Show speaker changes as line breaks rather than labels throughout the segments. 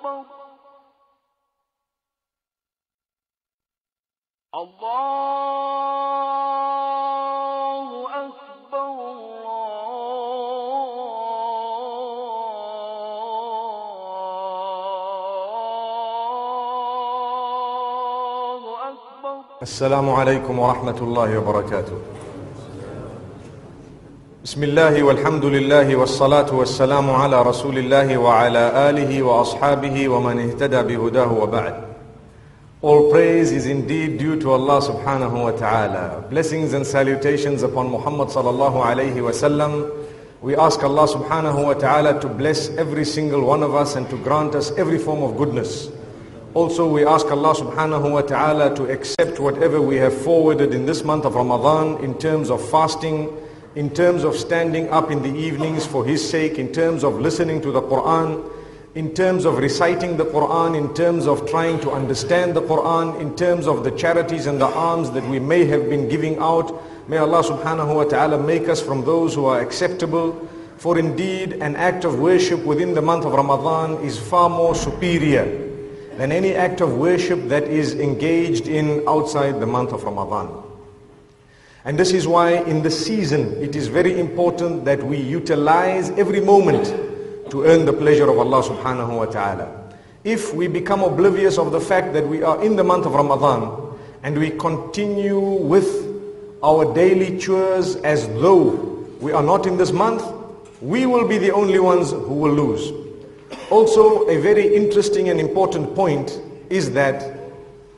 أكبر الله أكبر الله أكبر
السلام عليكم ورحمة الله وبركاته. بسم الله والحمد لله والصلاة والسلام على رسول الله وعلى آله وأصحابه ومن اهتدى بهداه وبعد. All praise is indeed due to Allah subhanahu wa ta'ala. Blessings and salutations upon Muhammad sallallahu alayhi wa sallam. We ask Allah subhanahu wa ta'ala to bless every single one of us and to grant us every form of goodness. Also, we ask Allah subhanahu wa ta'ala to accept whatever we have forwarded in this month of Ramadan in terms of fasting, in terms of standing up in the evenings for His sake, in terms of listening to the Quran, in terms of reciting the Quran, in terms of trying to understand the Quran, in terms of the charities and the alms that we may have been giving out. May Allah subhanahu wa ta'ala make us from those who are acceptable. For indeed, an act of worship within the month of Ramadan is far more superior than any act of worship that is engaged in outside the month of Ramadan. And this is why in the season it is very important that we utilize every moment to earn the pleasure of Allah subhanahu wa ta'ala. If we become oblivious of the fact that we are in the month of Ramadan and we continue with our daily chores as though we are not in this month, we will be the only ones who will lose. Also, a very interesting and important point is that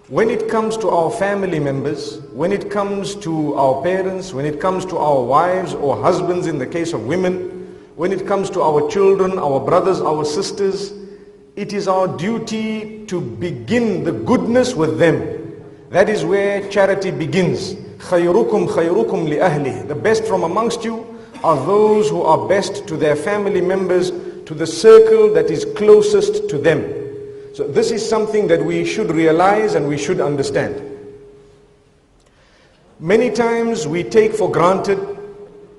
when it comes to our family members, when it comes to our parents, when it comes to our wives or husbands in the case of women, when it comes to our children, our brothers, our sisters, it is our duty to begin the goodness with them. That is where charity begins. خَيْرُكُمْ خَيْرُكُمْ لِأَهْلِهِ The best from amongst you are those who are best to their family members, to the circle that is closest to them. So this is something that we should realize and we should understand. Many times we take for granted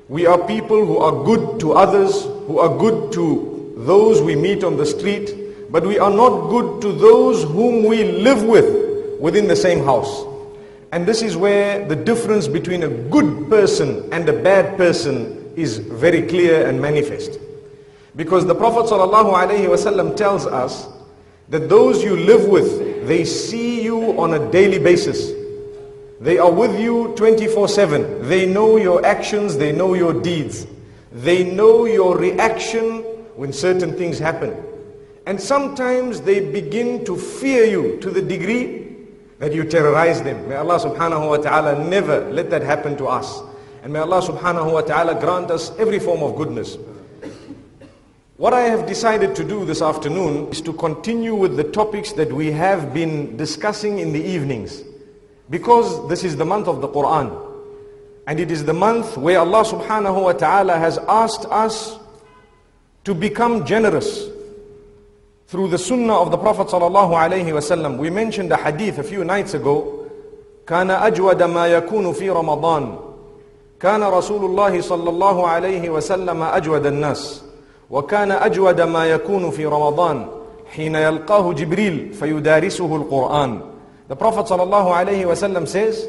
we are people who are good to others, who are good to those we meet on the street, but we are not good to those whom we live with within the same house. And this is where the difference between a good person and a bad person is very clear and manifest. Because the Prophet ﷺ tells us that those you live with, they see you on a daily basis. They are with you 24-7. They know your actions, they know your deeds. They know your reaction when certain things happen. And sometimes they begin to fear you to the degree that you terrorize them. May Allah subhanahu wa ta'ala never let that happen to us. And may Allah subhanahu wa ta'ala grant us every form of goodness. What I have decided to do this afternoon is to continue with the topics that we have been discussing in the evenings. Because this is the month of the Quran. And it is the month where Allah subhanahu wa ta'ala has asked us to become generous through the sunnah of the Prophet sallallahu alayhi wasallam. We mentioned a hadith a few nights ago. كان أجود ما يكون في رمضان كان رسول الله صلى الله عليه وسلم أجود الناس وكان أجود ما يكون في رمضان حين يلقاه جبريل فيدارسه القرآن The Prophet ﷺ says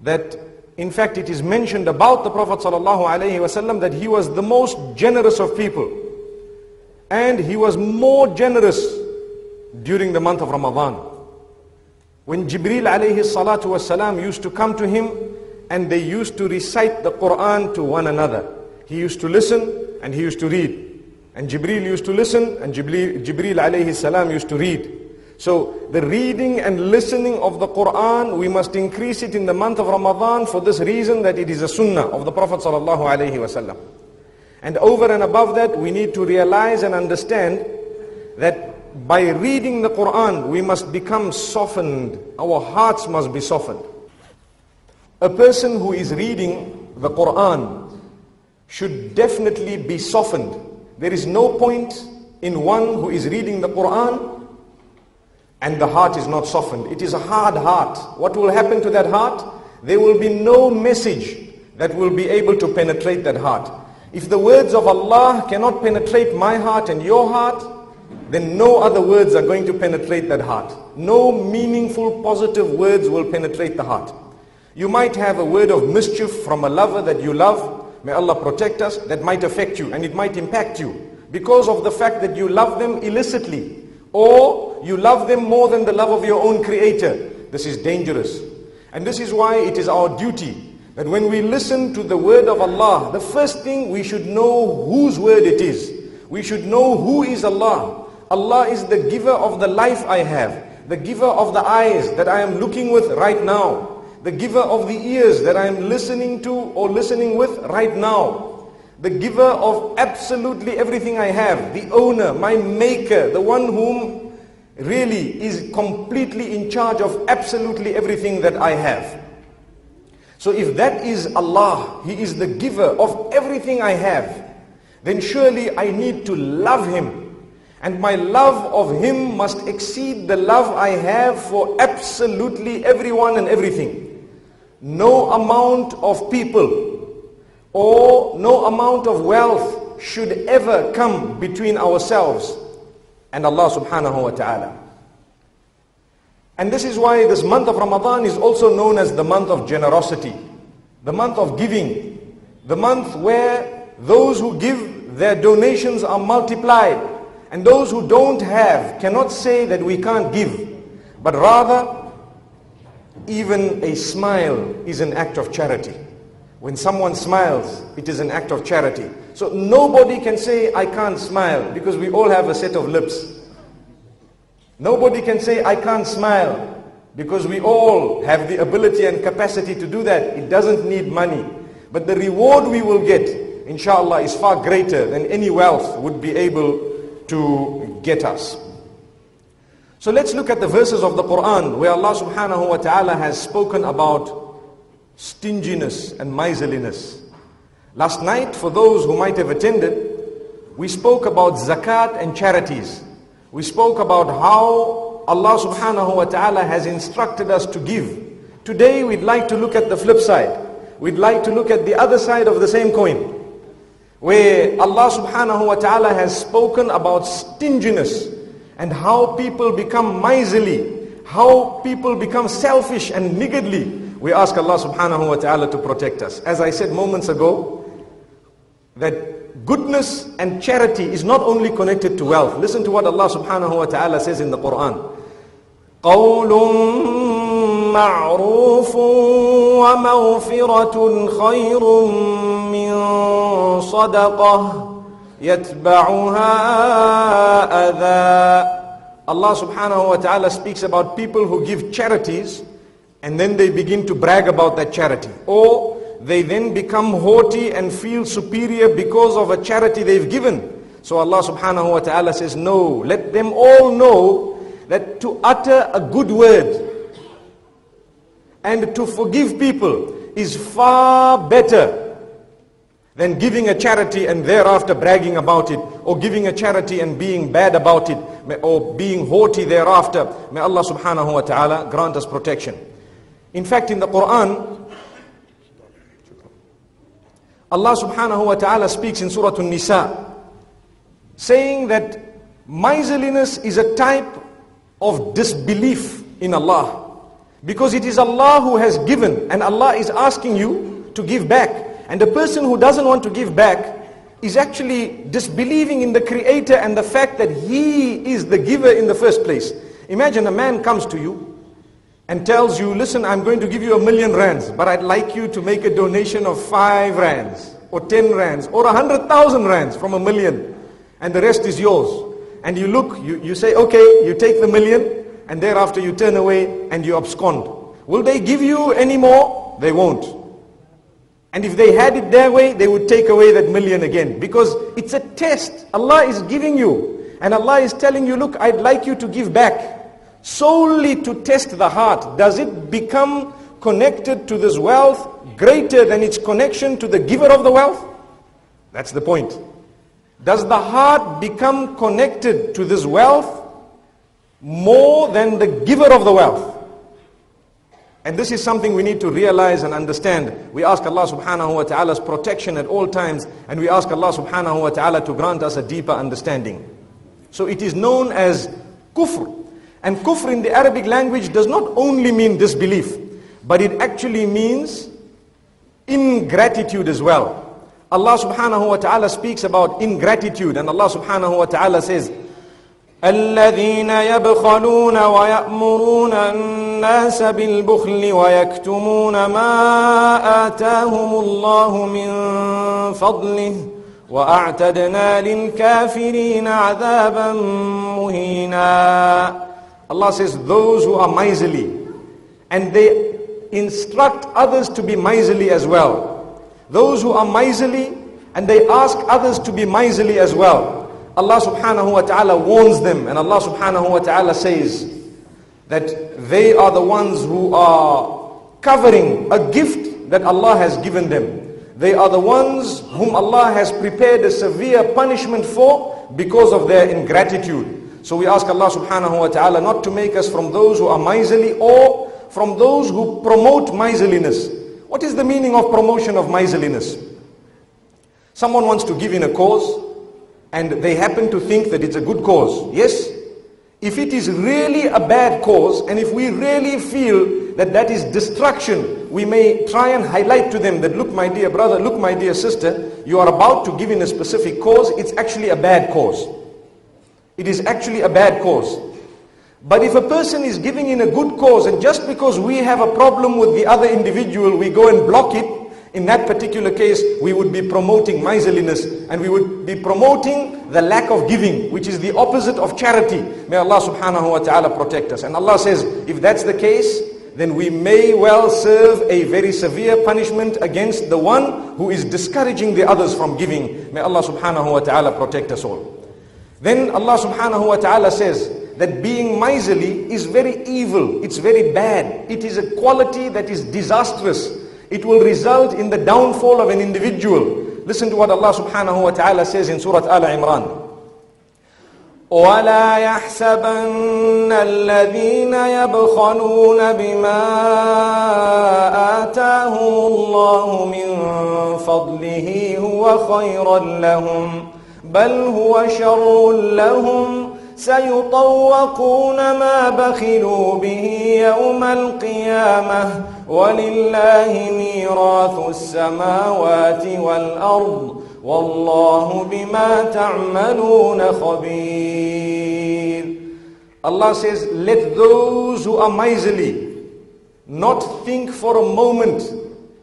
that in fact it is mentioned about the Prophet ﷺ that he was the most generous of people and he was more generous during the month of Ramadan. When Jibril alayhi salatu wasalam used to come to him and they used to recite the Quran to one another. He used to listen and he used to read. And Jibril used to listen and Jibril, Jibril alayhi salam used to read. So the reading and listening of the Quran, we must increase it in the month of Ramadan for this reason that it is a sunnah of the Prophet sallallahu alaihi wasallam. And over and above that, we need to realize and understand that by reading the Quran, we must become softened. Our hearts must be softened. A person who is reading the Quran should definitely be softened. There is no point in one who is reading the Quran and the heart is not softened. It is a hard heart. What will happen to that heart? There will be no message that will be able to penetrate that heart. If the words of Allah cannot penetrate my heart and your heart, then no other words are going to penetrate that heart. No meaningful, positive words will penetrate the heart. You might have a word of mischief from a lover that you love. May Allah protect us. That might affect you and it might impact you because of the fact that you love them illicitly or you love them more than the love of your own creator. This is dangerous. And this is why it is our duty that when we listen to the word of Allah, the first thing we should know whose word it is. We should know who is Allah. Allah is the giver of the life I have, the giver of the eyes that I am looking with right now, the giver of the ears that I am listening to or listening with right now, the giver of absolutely everything I have, the owner, my maker, the one whom really is completely in charge of absolutely everything that I have. So if that is Allah, He is the giver of everything I have, then surely I need to love Him. And my love of Him must exceed the love I have for absolutely everyone and everything. No amount of people or no amount of wealth should ever come between ourselves and Allah subhanahu wa ta'ala. And this is why this month of Ramadan is also known as the month of generosity, the month of giving, the month where those who give their donations are multiplied and those who don't have cannot say that we can't give, but rather even a smile is an act of charity. When someone smiles, it is an act of charity. So nobody can say, I can't smile, because we all have a set of lips. Nobody can say, I can't smile, because we all have the ability and capacity to do that. It doesn't need money. But the reward we will get, inshallah, is far greater than any wealth would be able to get us. So let's look at the verses of the Quran where Allah subhanahu wa ta'ala has spoken about stinginess and miserliness. Last night, for those who might have attended, we spoke about zakat and charities. We spoke about how Allah subhanahu wa ta'ala has instructed us to give. Today we'd like to look at the flip side. We'd like to look at the other side of the same coin. Where Allah subhanahu wa ta'ala has spoken about stinginess and how people become miserly, how people become selfish and niggardly. We ask Allah subhanahu wa ta'ala to protect us. As I said moments ago, that goodness and charity is not only connected to wealth. Listen to what Allah subhanahu wa ta'ala says in the Quran. قول معروف ومغفرة خير من صدقة يتبعها أذى Allah subhanahu wa ta'ala speaks about people who give charities and then they begin to brag about that charity. Or they then become haughty and feel superior because of a charity they've given. So Allah subhanahu wa ta'ala says, no, let them all know that to utter a good word and to forgive people is far better than giving a charity and thereafter bragging about it, or giving a charity and being bad about it, or being haughty thereafter. May Allah subhanahu wa ta'ala grant us protection. In fact, in the Quran, Allah subhanahu wa ta'ala speaks in Surah An-Nisa, saying that miserliness is a type of disbelief in Allah. Because it is Allah who has given, and Allah is asking you to give back. And the person who doesn't want to give back is actually disbelieving in the Creator and the fact that He is the giver in the first place. Imagine a man comes to you and tells you, listen, I'm going to give you a million rands, but I'd like you to make a donation of five rands, or ten rands, or a hundred thousand rands from a million, and the rest is yours. And you look, you, you say, okay, you take the million, and thereafter you turn away and you abscond. Will they give you any more? They won't. And if they had it their way, they would take away that million again. Because it's a test. Allah is giving you. And Allah is telling you, look, I'd like you to give back. Solely to test the heart. Does it become connected to this wealth greater than its connection to the giver of the wealth? That's the point. Does the heart become connected to this wealth more than the giver of the wealth? And this is something we need to realize and understand. We ask Allah subhanahu wa ta'ala's protection at all times and we ask Allah subhanahu wa ta'ala to grant us a deeper understanding. So it is known as kufr. And kufr in the Arabic language does not only mean disbelief, but it actually means ingratitude as well. Allah subhanahu wa ta'ala speaks about ingratitude and Allah subhanahu wa ta'ala says, الذين يبخلون ويأمرون الناس بالبخل ويكتمون ما آتاهم الله من فضله وأعتدنا للكافرين عذابا مهينا Allah says those who are miserly and they instruct others to be miserly as well. Those who are miserly and they ask others to be miserly as well. Allah subhanahu wa ta'ala warns them and Allah subhanahu wa ta'ala says that they are the ones who are covering a gift that Allah has given them. They are the ones whom Allah has prepared a severe punishment for because of their ingratitude. So we ask Allah subhanahu wa ta'ala not to make us from those who are miserly or from those who promote miserliness. What is the meaning of promotion of miserliness? Someone wants to give in a cause and they happen to think that it's a good cause. Yes? If it is really a bad cause and if we really feel that that is destruction, we may try and highlight to them that look my dear brother, look my dear sister, you are about to give in a specific cause, it's actually a bad cause. It is actually a bad cause. But if a person is giving in a good cause and just because we have a problem with the other individual, we go and block it, in that particular case, we would be promoting miserliness and we would be promoting the lack of giving, which is the opposite of charity. May Allah subhanahu wa ta'ala protect us. And Allah says, if that's the case, then we may well serve a very severe punishment against the one who is discouraging the others from giving. May Allah subhanahu wa ta'ala protect us all. Then Allah subhanahu wa ta'ala says, that being miserly is very evil, it's very bad. It is a quality that is disastrous. It will result in the downfall of an individual. Listen to what Allah subhanahu wa ta'ala says in Surah Al Imran.
ولا يحسبن الذين يبخلون بما آتاهم الله من فضله هو خيرا لهم بل هو شر لهم سيطوقون ما بخلوا به يوم القيامة ولله ميراث السماوات والأرض والله بما تعملون خبير
Allah says, let those who are miserly not think for a moment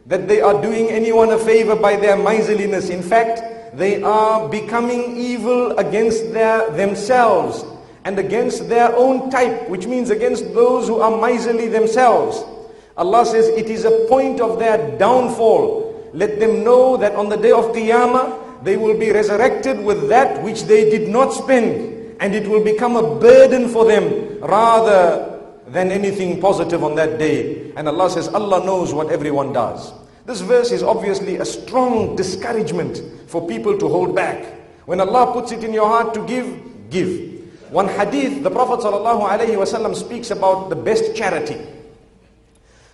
that they are doing anyone a favor by their miserliness. In fact, they are becoming evil against their, themselves and against their own type, which means against those who are miserly themselves. Allah says it is a point of their downfall. Let them know that on the day of Qiyamah, they will be resurrected with that which they did not spend. And it will become a burden for them rather than anything positive on that day. And Allah says, Allah knows what everyone does. This verse is obviously a strong discouragement for people to hold back. When Allah puts it in your heart to give, give. One hadith, the Prophet ﷺ speaks about the best charity.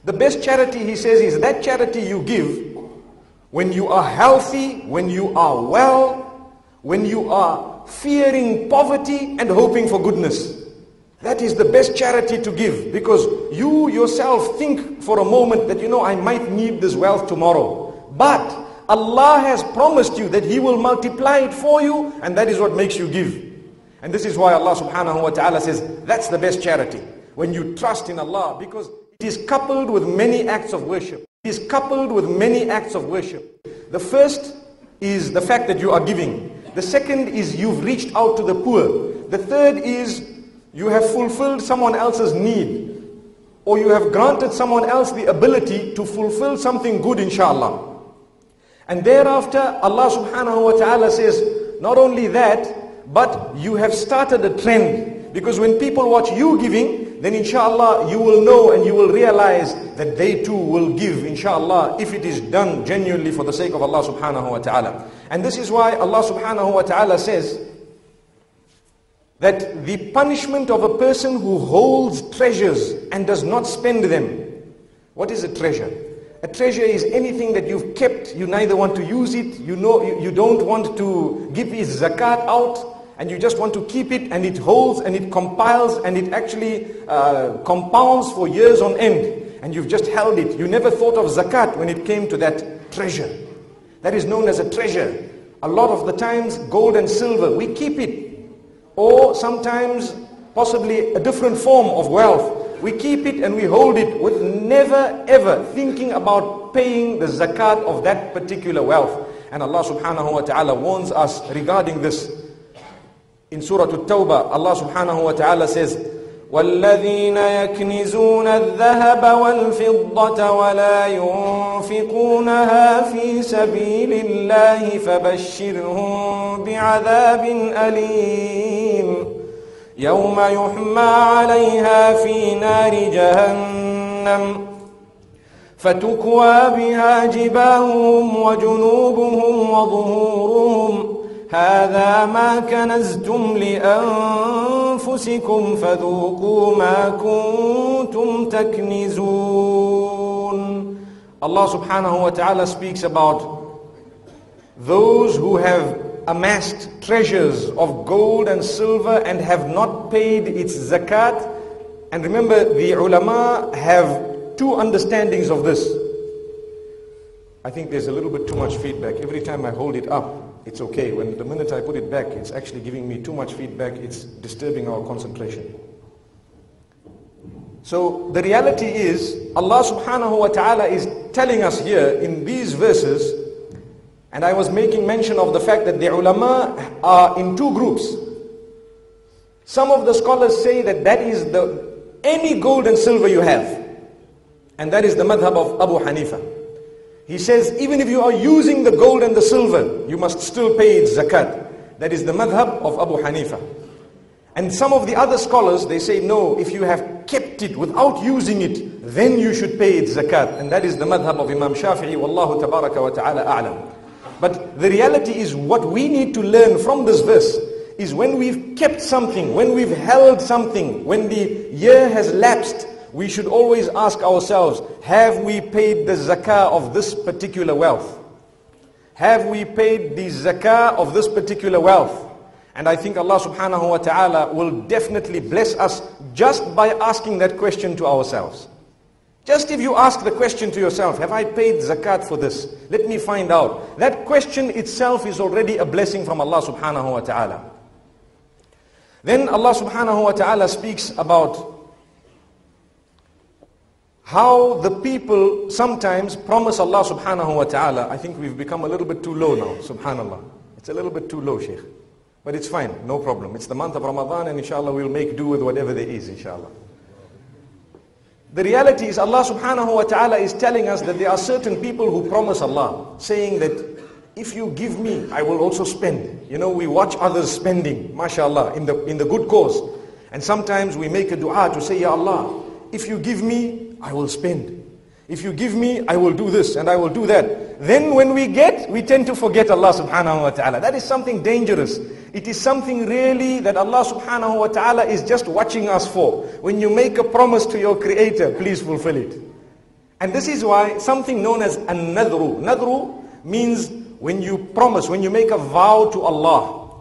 The best charity, he says, is that charity you give when you are healthy, when you are well, when you are fearing poverty and hoping for goodness. That is the best charity to give because you yourself think for a moment that, you know, I might need this wealth tomorrow. But Allah has promised you that He will multiply it for you and that is what makes you give. And this is why Allah subhanahu wa ta'ala says, that's the best charity. When you trust in Allah because it is coupled with many acts of worship. It is coupled with many acts of worship. The first is the fact that you are giving. The second is you've reached out to the poor. The third is you have fulfilled someone else's need or you have granted someone else the ability to fulfill something good inshallah. And thereafter Allah subhanahu wa ta'ala says, not only that, but you have started a trend. Because when people watch you giving, then inshallah you will know and you will realize that they too will give inshallah if it is done genuinely for the sake of Allah subhanahu wa ta'ala. And this is why Allah subhanahu wa ta'ala says, that the punishment of a person who holds treasures and does not spend them. What is a treasure? A treasure is anything that you've kept, you neither want to use it, you know you, you don't want to give its zakat out,
and you just want to keep it and it holds and it compiles and it actually uh, compounds for years on end and you've just held it. You never thought of zakat when it came to that treasure. That is known as a treasure. A lot of the times, gold and silver, we keep it. Or sometimes, possibly a different form of wealth. We keep it and we hold it with never ever thinking about paying the zakat of that particular wealth. And Allah subhanahu wa ta'ala warns us regarding this. In Surah At-Tawbah, Allah subhanahu wa ta'ala says, والذين يكنزون الذهب والفضة ولا ينفقونها في سبيل الله فبشرهم بعذاب أليم. يوم يحمى عليها في نار جهنم فتكوى بها جباههم وجنوبهم وظهورهم هذا ما كنزتم لأنفسكم فذوقوا ما كنتم تكنزون Allah subhanahu wa ta'ala speaks about those who have amassed treasures of gold and silver and have not paid its zakat. And remember, the ulama have two understandings of this. I think there's a little bit too much feedback. Every time I hold it up, it's okay. When the minute I put it back, it's actually giving me too much feedback. It's disturbing our concentration. So the reality is, Allah subhanahu wa ta'ala is telling us here in these verses, and I was making mention of the fact that the ulama are in two groups. Some of the scholars say that that is the any gold and silver you have. And that is the madhab of Abu Hanifa. He says, even if you are using the gold and the silver, you must still pay its zakat. That is the madhab of Abu Hanifa. And some of the other scholars, they say, no, if you have kept it without using it, then you should pay its zakat. And that is the madhab of Imam Shafi'i, wallahu tabaraka wa ta'ala a'lam. But the reality is what we need to learn from this verse is when we've kept something, when we've held something, when the year has lapsed, we should always ask ourselves, have we paid the zakah of this particular wealth? Have we paid the zakah of this particular wealth? And I think Allah subhanahu wa ta'ala will definitely bless us just by asking that question to ourselves. Just if you ask the question to yourself, have I paid zakat for this? Let me find out. That question itself is already a blessing from Allah subhanahu wa ta'ala. Then Allah subhanahu wa ta'ala speaks about how the people sometimes promise Allah subhanahu wa ta'ala. I think we've become a little bit too low now, subhanallah. It's a little bit too low, Sheikh. But it's fine, no problem. It's the month of Ramadan and inshallah we'll make do with whatever there is, inshallah. The reality is Allah subhanahu wa ta'ala is telling us that there are certain people who promise Allah, saying that if you give me, I will also spend. You know, we watch others spending, mashallah, in the, in the good cause. And sometimes we make a dua to say, Ya Allah, if you give me, I will spend. If you give me, I will do this and I will do that. Then when we get, we tend to forget Allah subhanahu wa ta'ala. That is something dangerous. It is something really that Allah subhanahu wa ta'ala is just watching us for. When you make a promise to your creator, please fulfill it. And this is why something known as an-nadru. Nadru means when you promise, when you make a vow to Allah.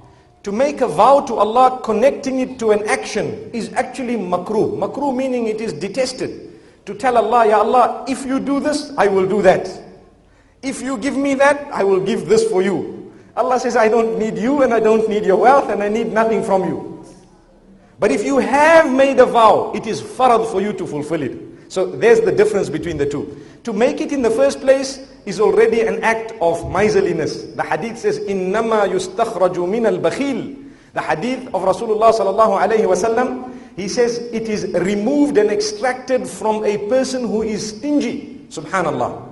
To make a vow to Allah, connecting it to an action is actually makruh. Makruh meaning it is detested To tell Allah, Ya Allah, if you do this, I will do that. If you give me that, I will give this for you. Allah says, I don't need you and I don't need your wealth and I need nothing from you. But if you have made a vow, it is farad for you to fulfill it. So there's the difference between the two. To make it in the first place is already an act of miserliness. The hadith says, إِنَّمَا يُسْتَخْرَجُ مِنَ الْبَخِيلِ The hadith of Rasulullah sallallahu alayhi wasallam, he says it is removed and extracted from a person who is stingy. Subhanallah.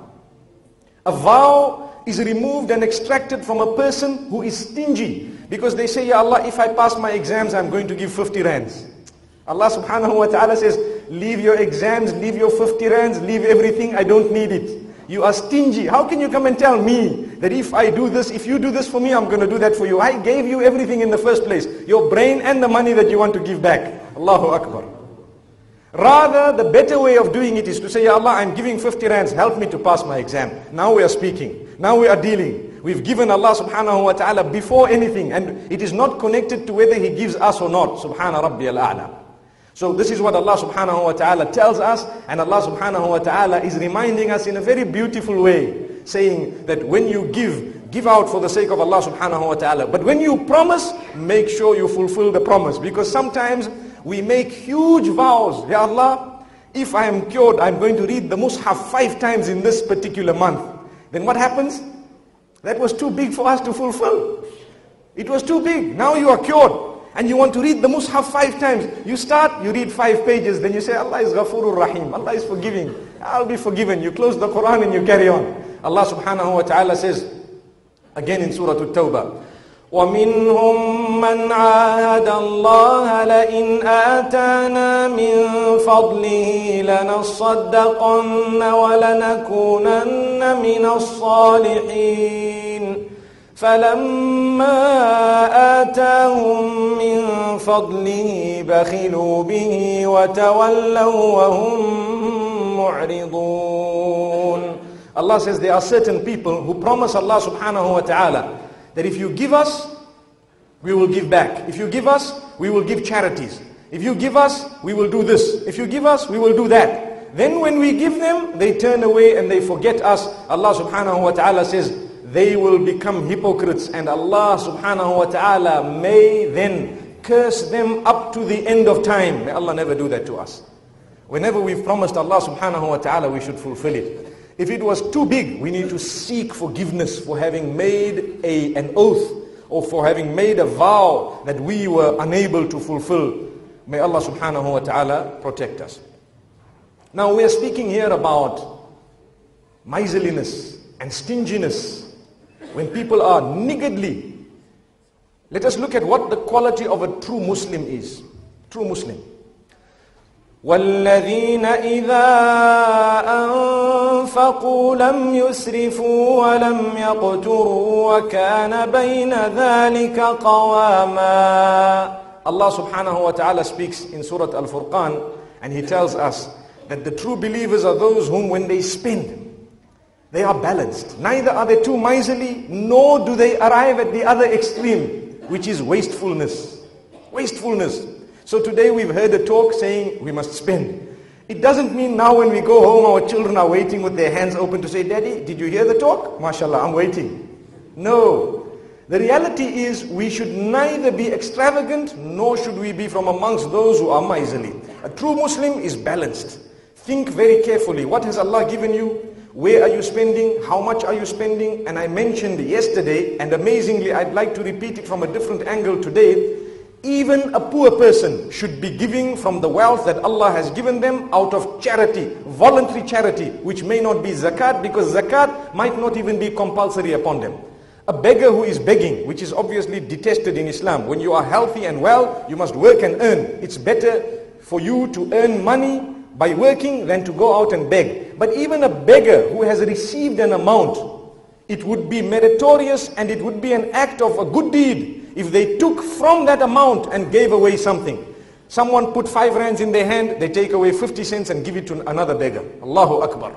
A vow is removed and extracted from a person who is stingy. Because they say, Ya Allah, if I pass my exams, I'm going to give 50 rands. Allah subhanahu wa ta'ala says, leave your exams, leave your 50 rands, leave everything, I don't need it. You are stingy. How can you come and tell me that if I do this, if you do this for me, I'm going to do that for you? I gave you everything in the first place. Your brain and the money that you want to give back. Allahu Akbar. Rather, the better way of doing it is to say, Ya Allah, I'm giving 50 rands, help me to pass my exam. Now we are speaking. Now we are dealing. We've given Allah subhanahu wa ta'ala before anything and it is not connected to whether He gives us or not. Subhana Rabbi al-A'la. So this is what Allah subhanahu wa ta'ala tells us and Allah subhanahu wa ta'ala is reminding us in a very beautiful way saying that when you give, give out for the sake of Allah subhanahu wa ta'ala. But when you promise, make sure you fulfill the promise because sometimes we make huge vows. Ya Allah, if I am cured, I'm going to read the Mus'haf five times in this particular month. Then what happens? That was too big for us to fulfill. It was too big. Now you are cured and you want to read the Mus'haf five times. You start, you read five pages, then you say, Allah is Ghafurur Rahim. Allah is forgiving. I'll be forgiven. You close the Quran and you carry on. Allah subhanahu wa ta'ala says, again in Surah At-Tawbah,
ومنهم من عاهد الله لئن آتانا من فضله لنصدقن ولنكونن من الصالحين. فلما آتاهم من فضله بخلوا به وتولوا وهم معرضون.
Allah says there are certain people who promise Allah subhanahu wa ta'ala that if you give us, we will give back. If you give us, we will give charities. If you give us, we will do this. If you give us, we will do that. Then when we give them, they turn away and they forget us. Allah subhanahu wa ta'ala says, they will become hypocrites and Allah subhanahu wa ta'ala may then curse them up to the end of time. May Allah never do that to us. Whenever we've promised Allah subhanahu wa ta'ala, we should fulfill it. If it was too big, we need to seek forgiveness for having made a, an oath or for having made a vow that we were unable to fulfill. May Allah subhanahu wa ta'ala protect us. Now we are speaking here about miserliness and stinginess. When people are niggardly, let us look at what the quality of a true Muslim is. True Muslim.
والذين إذا أنفقوا لم يسرفوا ولم يقتروا وكان بين ذلك قواما
Allah subhanahu wa ta'ala speaks in Surah Al-Furqan and He tells us that the true believers are those whom when they spend, they are balanced. Neither are they too miserly, nor do they arrive at the other extreme, which is wastefulness. Wastefulness. So today we've heard a talk saying we must spend. It doesn't mean now when we go home our children are waiting with their hands open to say, Daddy, did you hear the talk? MashaAllah, I'm waiting. No. The reality is we should neither be extravagant nor should we be from amongst those who are miserly. A true Muslim is balanced. Think very carefully. What has Allah given you? Where are you spending? How much are you spending? And I mentioned yesterday, and amazingly, I'd like to repeat it from a different angle today. Even a poor person should be giving from the wealth that Allah has given them out of charity, voluntary charity, which may not be zakat because zakat might not even be compulsory upon them. A beggar who is begging, which is obviously detested in Islam. When you are healthy and well, you must work and earn. It's better for you to earn money by working than to go out and beg. But even a beggar who has received an amount, it would be meritorious and it would be an act of a good deed if they took from that amount and gave away something. Someone put five rands in their hand, they take away 50 cents and give it to another beggar. Allahu Akbar.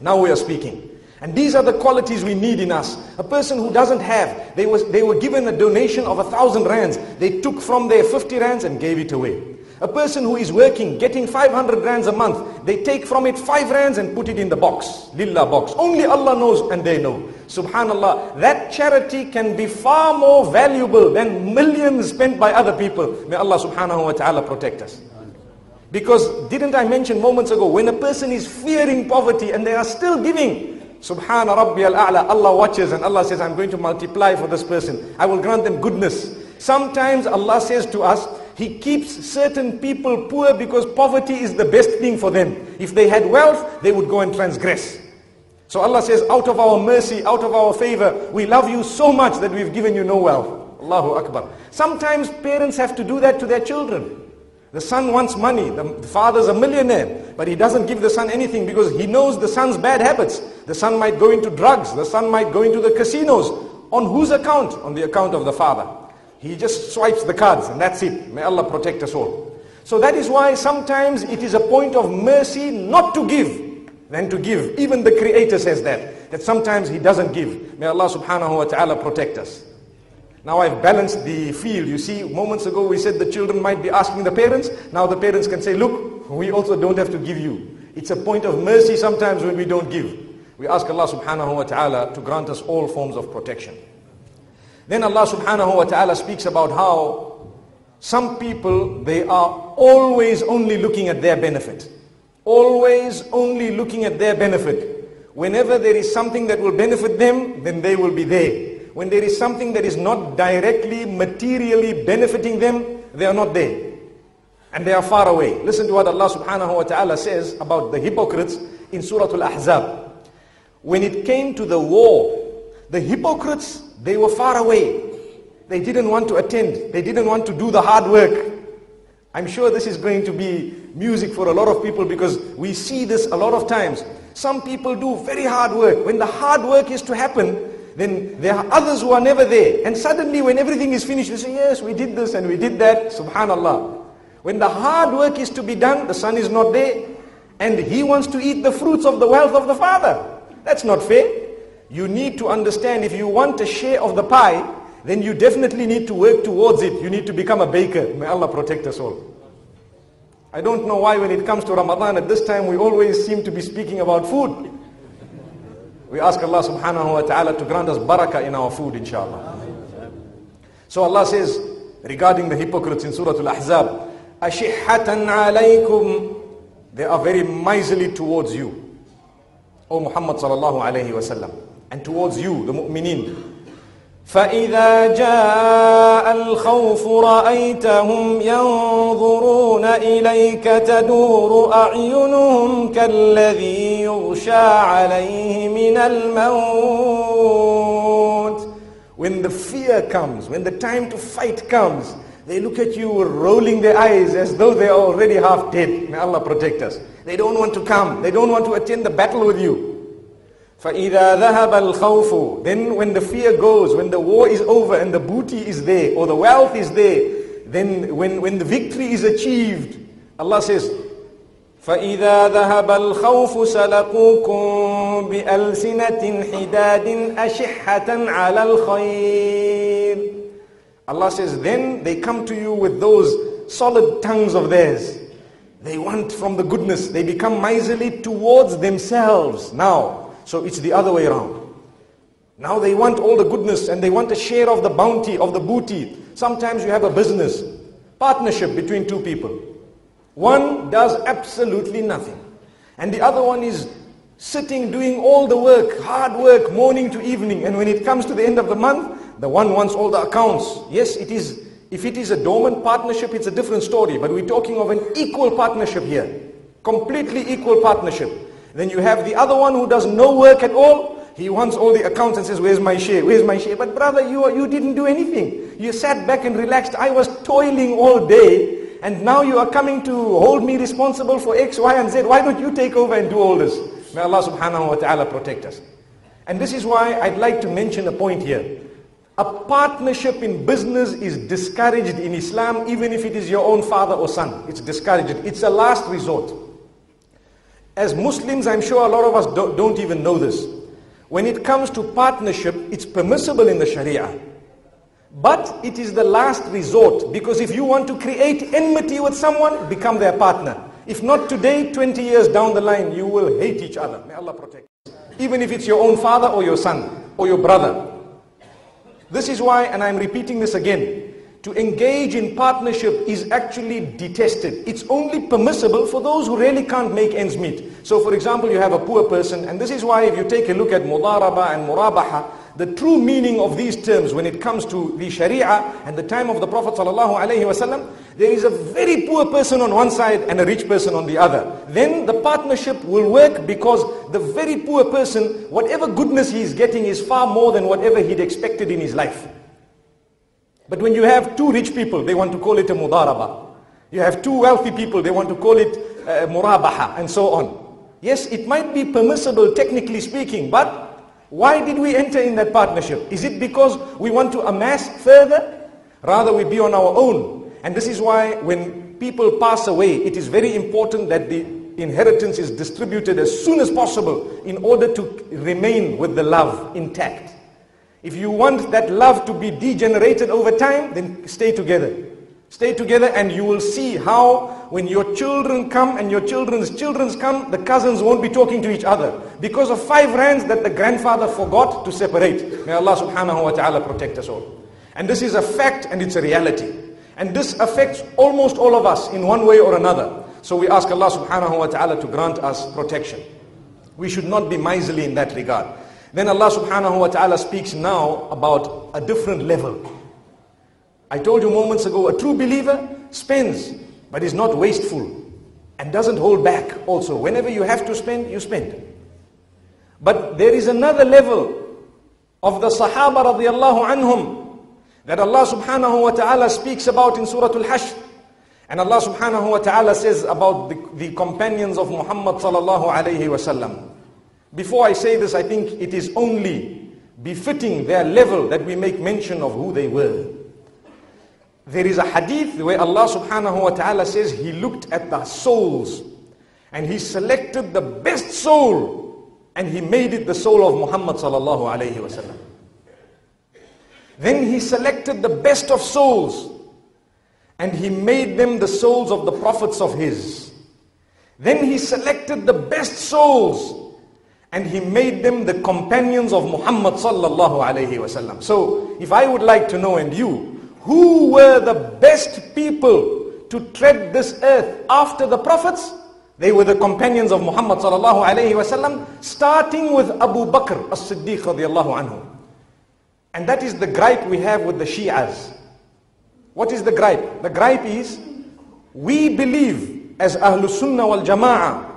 Now we are speaking. And these are the qualities we need in us. A person who doesn't have, they, was, they were given a donation of a thousand rands. They took from their 50 rands and gave it away. A person who is working, getting 500 rands a month, they take from it 5 rands and put it in the box, lillah box. Only Allah knows and they know. Subhanallah, that charity can be far more valuable than millions spent by other people. May Allah subhanahu wa ta'ala protect us. Because didn't I mention moments ago, when a person is fearing poverty and they are still giving, Subhana Rabbi al-A'la, Allah watches and Allah says, I'm going to multiply for this person. I will grant them goodness. Sometimes Allah says to us, He keeps certain people poor because poverty is the best thing for them. If they had wealth, they would go and transgress. So Allah says, out of our mercy, out of our favor, we love you so much that we've given you no wealth. Allahu Akbar. Sometimes parents have to do that to their children. The son wants money. The father's a millionaire, but he doesn't give the son anything because he knows the son's bad habits. The son might go into drugs. The son might go into the casinos. On whose account? On the account of the father. He just swipes the cards and that's it. May Allah protect us all. So that is why sometimes it is a point of mercy not to give than to give. Even the Creator says that. that sometimes he doesn't give. May Allah subhanahu wa ta'ala protect us. Now I've balanced the field. You see, moments ago we said the children might be asking the parents. Now the parents can say, look, we also don't have to give you. It's a point of mercy sometimes when we don't give. We ask Allah subhanahu wa ta'ala to grant us all forms of protection. Then Allah subhanahu wa ta'ala speaks about how some people, they are always only looking at their benefit. Always only looking at their benefit. Whenever there is something that will benefit them, then they will be there. When there is something that is not directly, materially benefiting them, they are not there. And they are far away. Listen to what Allah subhanahu wa ta'ala says about the hypocrites in Surah Al-Ahzab. When it came to the war, the hypocrites, they were far away. They didn't want to attend. They didn't want to do the hard work. I'm sure this is going to be music for a lot of people because we see this a lot of times. Some people do very hard work. When the hard work is to happen, then there are others who are never there. And suddenly when everything is finished, they say, yes, we did this and we did that. Subhanallah. When the hard work is to be done, the son is not there. And he wants to eat the fruits of the wealth of the father. That's not fair. You need to understand if you want a share of the pie, then you definitely need to work towards it. You need to become a baker. May Allah protect us all. I don't know why when it comes to Ramadan at this time we always seem to be speaking about food. We ask Allah subhanahu wa ta'ala to grant us barakah in our food inshallah. So Allah says regarding the hypocrites in Surah Al-Ahzab, ashihatan they are very miserly towards you. O Muhammad sallallahu alayhi wa sallam. And towards you, the mu'mineen.
فإذا جاء الخوف رأيتهم ينظرون إليك تدور أعينهم كالذي يغشى عليه من الموت
When the fear comes, when the time to fight comes, they look at you rolling their eyes as though they are already half dead. May Allah protect us. They don't want to come. They don't want to attend the battle with you.
فإذا ذهب الخوف
Then when the fear goes, when the war is over and the booty is there or the wealth is there, then when, when the victory is achieved, Allah says,
فإذا ذهب الخوف سلقوكم بألسنة حداد أشحة على الخير
Allah says, then they come to you with those solid tongues of theirs. They want from the goodness. They become miserly towards themselves. Now, so it's the other way around. Now they want all the goodness and they want a share of the bounty, of the booty. Sometimes you have a business, partnership between two people. One does absolutely nothing. And the other one is sitting doing all the work, hard work, morning to evening. And when it comes to the end of the month, the one wants all the accounts. Yes, it is. If it is a dormant partnership, it's a different story. But we're talking of an equal partnership here. Completely equal partnership. Then you have the other one who does no work at all. He wants all the accounts and says, where's my share? Where's my share? But brother, you, you didn't do anything. You sat back and relaxed. I was toiling all day. And now you are coming to hold me responsible for X, Y, and Z. Why don't you take over and do all this? May Allah subhanahu wa ta'ala protect us. And this is why I'd like to mention a point here. A partnership in business is discouraged in Islam even if it is your own father or son. It's discouraged. It's a last resort. As Muslims, I'm sure a lot of us don't, don't even know this. When it comes to partnership, it's permissible in the Sharia. But it is the last resort because if you want to create enmity with someone, become their partner. If not today, 20 years down the line, you will hate each other. May Allah protect. Even if it's your own father or your son or your brother. This is why, and I'm repeating this again, to engage in partnership is actually detested. It's only permissible for those who really can't make ends meet. So for example, you have a poor person, and this is why if you take a look at mudaraba and murabaha, the true meaning of these terms when it comes to the sharia and the time of the Prophet ﷺ, there is a very poor person on one side and a rich person on the other. Then the partnership will work because the very poor person, whatever goodness he is getting is far more than whatever he'd expected in his life. But when you have two rich people, they want to call it a mudaraba. You have two wealthy people, they want to call it uh, murabaha and so on. Yes, it might be permissible technically speaking, but why did we enter in that partnership? Is it because we want to amass further? Rather we be on our own. And this is why when people pass away, it is very important that the inheritance is distributed as soon as possible in order to remain with the love intact. If you want that love to be degenerated over time, then stay together. Stay together and you will see how when your children come and your children's children's come, the cousins won't be talking to each other. Because of five rands that the grandfather forgot to separate. May Allah subhanahu wa ta'ala protect us all. And this is a fact and it's a reality. And this affects almost all of us in one way or another. So we ask Allah subhanahu wa ta'ala to grant us protection. We should not be miserly in that regard. Then Allah subhanahu wa ta'ala speaks now about a different level. I told you moments ago, a true believer spends, but is not wasteful and doesn't hold back also. Whenever you have to spend, you spend. But there is another level of the Sahaba radiallahu anhum that Allah subhanahu wa ta'ala speaks about in Surah Al-Hashr. And Allah subhanahu wa ta'ala says about the, the companions of Muhammad sallallahu alayhi wasallam. Before I say this, I think it is only befitting their level that we make mention of who they were. There is a hadith where Allah subhanahu wa ta'ala says He looked at the souls and He selected the best soul and He made it the soul of Muhammad sallallahu alayhi wasallam. Then He selected the best of souls and He made them the souls of the prophets of His. Then He selected the best souls and He made them the companions of Muhammad sallallahu alayhi wasallam. So if I would like to know and you, who were the best people to tread this earth after the prophets? They were the companions of Muhammad sallallahu alayhi wasallam, starting with Abu Bakr as-Siddiq radiallahu anhu. And that is the gripe we have with the Shias. What is the gripe? The gripe is, we believe as Ahlul Sunnah wal Jama'ah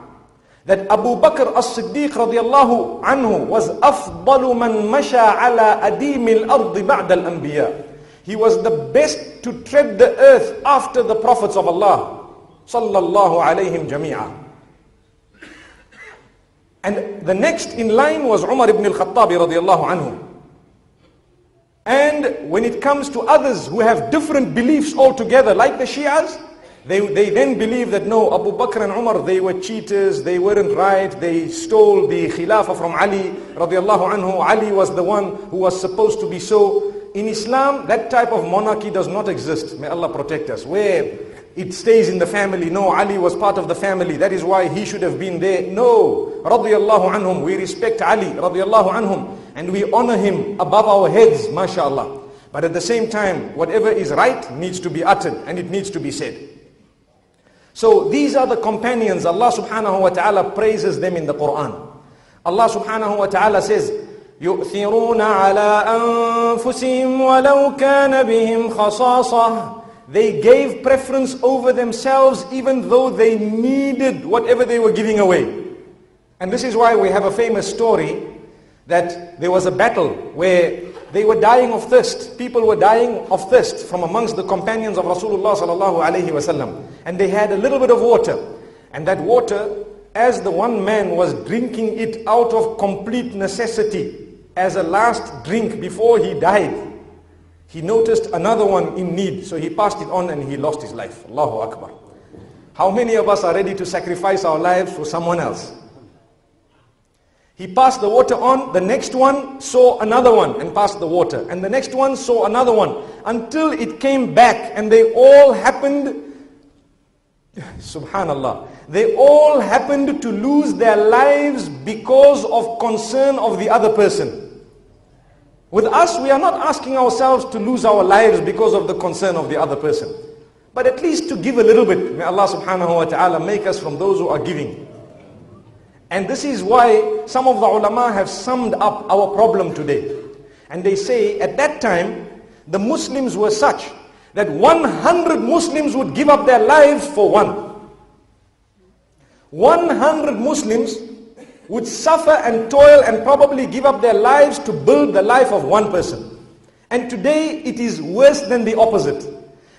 that Abu Bakr as-Siddiq radiallahu anhu was أفضل من مشى على أديم الأرض بعد الأنبياء. He was the best to tread the earth after the prophets of Allah. Sallallahu alayhim jami'a. And the next in line was Umar ibn al-Khattab radiallahu anhu. And when it comes to others who have different beliefs altogether, like the Shias, they, they then believe that no, Abu Bakr and Umar, they were cheaters, they weren't right, they stole the Khilafah from Ali radiallahu anhu. Ali was the one who was supposed to be so. In Islam, that type of monarchy does not exist. May Allah protect us. Where it stays in the family. No, Ali was part of the family. That is why he should have been there. No, radiallahu anhum. We respect Ali, radiallahu anhum. And we honor him above our heads, mashallah. But at the same time, whatever is right needs to be uttered and it needs to be said. So these are the companions. Allah subhanahu wa ta'ala praises them in the Quran. Allah subhanahu wa ta'ala says, يؤثرون على أنفسهم ولو كان بهم خصاصة They gave preference over themselves even though they needed whatever they were giving away. And this is why we have a famous story that there was a battle where they were dying of thirst. People were dying of thirst from amongst the companions of Rasulullah sallallahu alaihi wasallam. And they had a little bit of water. And that water, as the one man was drinking it out of complete necessity, as a last drink before he died, he noticed another one in need, so he passed it on and he lost his life. Allahu Akbar. How many of us are ready to sacrifice our lives for someone else? He passed the water on, the next one saw another one and passed the water. And the next one saw another one until it came back and they all happened, subhanallah, they all happened to lose their lives because of concern of the other person. With us, we are not asking ourselves to lose our lives because of the concern of the other person. But at least to give a little bit. May Allah subhanahu wa ta'ala make us from those who are giving. And this is why some of the ulama have summed up our problem today. And they say at that time, the Muslims were such that 100 Muslims would give up their lives for one. 100 Muslims would suffer and toil and probably give up their lives to build the life of one person. And today it is worse than the opposite.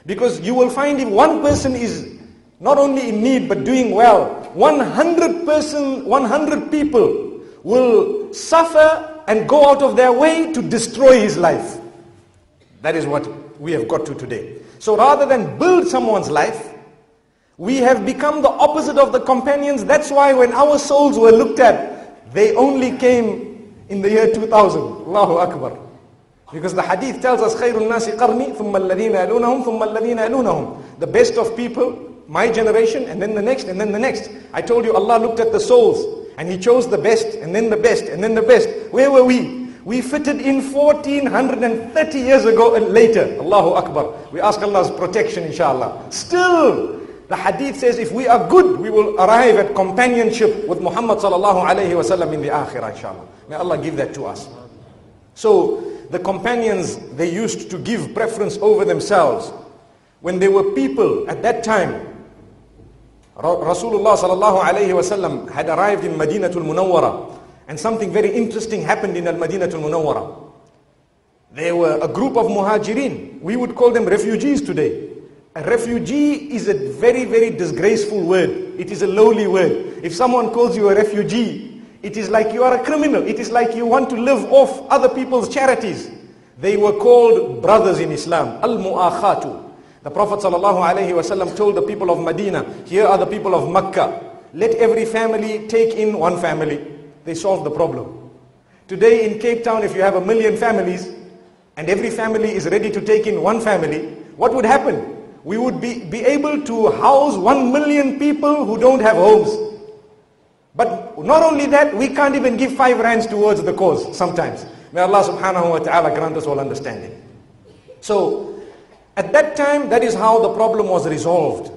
Because you will find if one person is not only in need but doing well, 100 person, 100 people will suffer and go out of their way to destroy his life. That is what we have got to today. So rather than build someone's life, We have become the opposite of the companions. That's why when our souls were looked at, they only came in the year 2000. Allahu Akbar. Because the hadith tells us, خَيْرُ النَّاسِ قَرْنِي ثُمَّ الَّذِينَ يَلُونَهُمْ ثُمَّ الَّذِينَ يَلُونَهُم The best of people, my generation, and then the next, and then the next. I told you Allah looked at the souls, and He chose the best, and then the best, and then the best. Where were we? We fitted in 1430 years ago and later. Allahu Akbar. We ask Allah's protection, inshallah. Still, the hadith says if we are good, we will arrive at companionship with Muhammad sallallahu alayhi wasallam in the akhirah, inshallah. May Allah give that to us. So, the companions, they used to give preference over themselves. When there were people at that time, Rasulullah sallallahu alayhi wasallam had arrived in Madinatul Munawwara and something very interesting happened in Al-Madinatul Munawwara. There were a group of muhajirin. We would call them refugees today. A refugee is a very, very disgraceful word. It is a lowly word. If someone calls you a refugee, it is like you are a criminal. It is like you want to live off other people's charities. They were called brothers in Islam. Al-Mu'akhatu. The Prophet ﷺ told the people of Medina, here are the people of Mecca. Let every family take in one family. They solved the problem. Today in Cape Town, if you have a million families, and every family is ready to take in one family, what would happen? We would be, be able to house one million people who don't have homes. But not only that, we can't even give five rands towards the cause sometimes. May Allah subhanahu wa ta'ala grant us all understanding. So, at that time, that is how the problem was resolved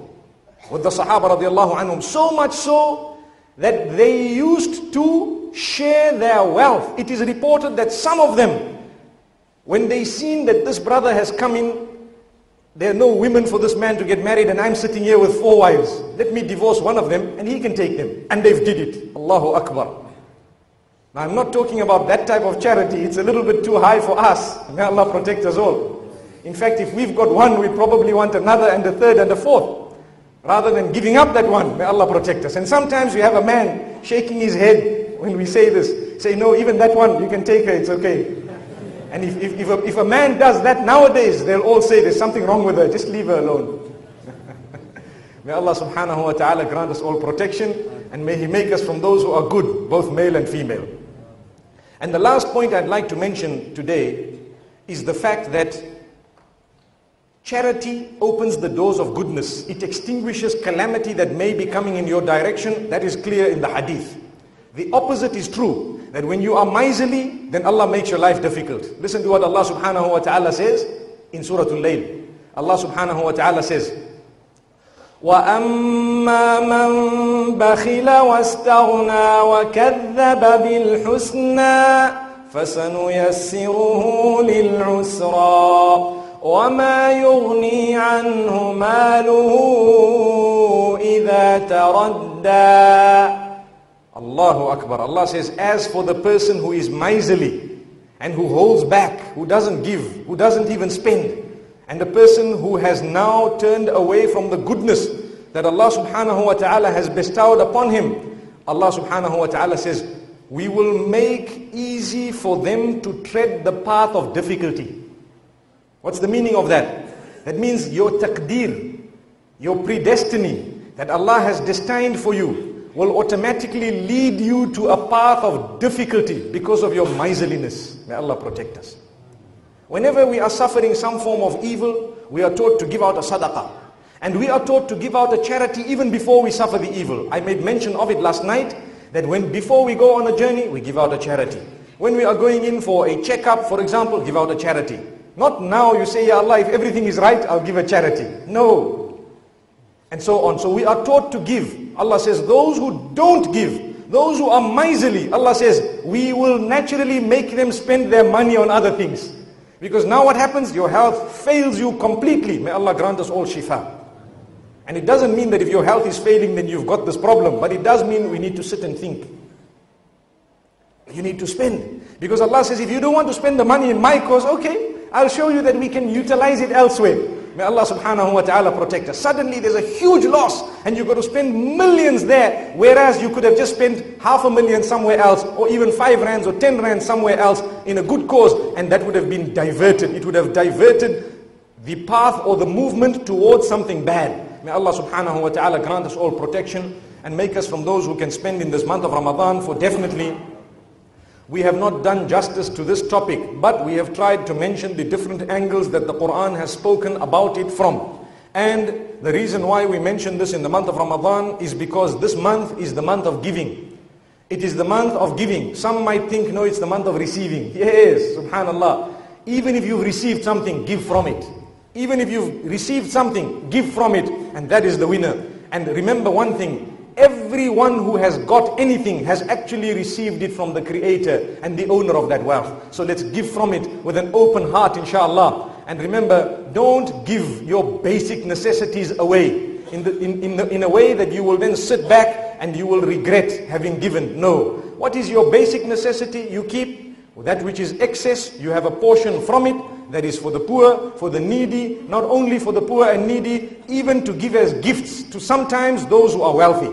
with the Sahaba radiallahu anhum. So much so that they used to share their wealth. It is reported that some of them, when they seen that this brother has come in, there are no women for this man to get married and I'm sitting here with four wives. Let me divorce one of them and he can take them. And they've did it. Allahu Akbar. Now I'm not talking about that type of charity. It's a little bit too high for us. May Allah protect us all. In fact, if we've got one, we probably want another and a third and a fourth. Rather than giving up that one, may Allah protect us. And sometimes we have a man shaking his head when we say this. Say, no, even that one, you can take her, it's okay. And if, if, if, a, if a man does that nowadays, they'll all say there's something wrong with her, just leave her alone. may Allah subhanahu wa ta'ala grant us all protection and may He make us from those who are good, both male and female. And the last point I'd like to mention today is the fact that Charity opens the doors of goodness. It extinguishes calamity that may be coming in your direction. That is clear in the hadith. The opposite is true. That when you are miserly, then Allah makes your life difficult. Listen to what Allah subhanahu wa ta'ala says in Surah Al-Layl. Allah subhanahu wa ta'ala says,
وأما من بخل واستغنى وكذب بالحسنى فسنيسره للعسرى وما يغني عنه ماله إذا تردى
Allahu Akbar. Allah says, as for the person who is miserly and who holds back, who doesn't give, who doesn't even spend, and the person who has now turned away from the goodness that Allah subhanahu wa ta'ala has bestowed upon him, Allah subhanahu wa ta'ala says, we will make easy for them to tread the path of difficulty. What's the meaning of that? That means your taqdeer, your predestiny that Allah has destined for you will automatically lead you to a path of difficulty because of your miserliness. May Allah protect us. Whenever we are suffering some form of evil, we are taught to give out a sadaqah. And we are taught to give out a charity even before we suffer the evil. I made mention of it last night that when before we go on a journey, we give out a charity. When we are going in for a checkup, for example, give out a charity. Not now you say, Ya Allah, if everything is right, I'll give a charity. No. And so on. So we are taught to give. Allah says, those who don't give, those who are miserly, Allah says, we will naturally make them spend their money on other things. Because now what happens? Your health fails you completely. May Allah grant us all shifa. And it doesn't mean that if your health is failing, then you've got this problem. But it does mean we need to sit and think. You need to spend. Because Allah says, if you don't want to spend the money in my cause, okay, I'll show you that we can utilize it elsewhere. May Allah subhanahu wa ta'ala protect us. Suddenly there's a huge loss and you've got to spend millions there, whereas you could have just spent half a million somewhere else, or even five rands or ten rands somewhere else in a good cause, and that would have been diverted. It would have diverted the path or the movement towards something bad. May Allah subhanahu wa ta'ala grant us all protection and make us from those who can spend in this month of Ramadan for definitely we have not done justice to this topic, but we have tried to mention the different angles that the Quran has spoken about it from. And the reason why we mention this in the month of Ramadan is because this month is the month of giving. It is the month of giving. Some might think, no, it's the month of receiving. Yes, subhanallah. Even if you've received something, give from it. Even if you've received something, give from it. And that is the winner. And remember one thing, everyone who has got anything has actually received it from the creator and the owner of that wealth. So let's give from it with an open heart, inshallah. And remember, don't give your basic necessities away in, the, in, in, the, in a way that you will then sit back and you will regret having given. No. What is your basic necessity? You keep that which is excess, you have a portion from it that is for the poor, for the needy, not only for the poor and needy, even to give as gifts to sometimes those who are wealthy,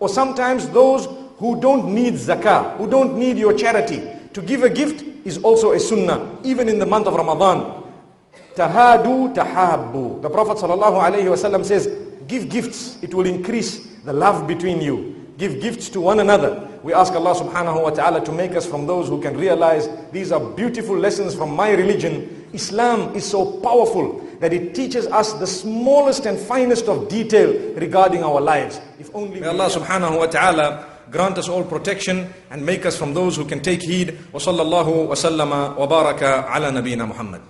or sometimes those who don't need zakah, who don't need your charity. To give a gift is also a sunnah, even in the month of Ramadan. Tahadu tahabbu. The Prophet ﷺ says, give gifts, it will increase the love between you. Give gifts to one another. We ask Allah subhanahu wa ta'ala to make us from those who can realize these are beautiful lessons from my religion. Islam is so powerful that it teaches us the smallest and finest of detail regarding our lives. If only May Allah subhanahu wa ta'ala grant us all protection and make us from those who can take heed. Wa sallallahu wa sallama wa baraka ala nabina Muhammad.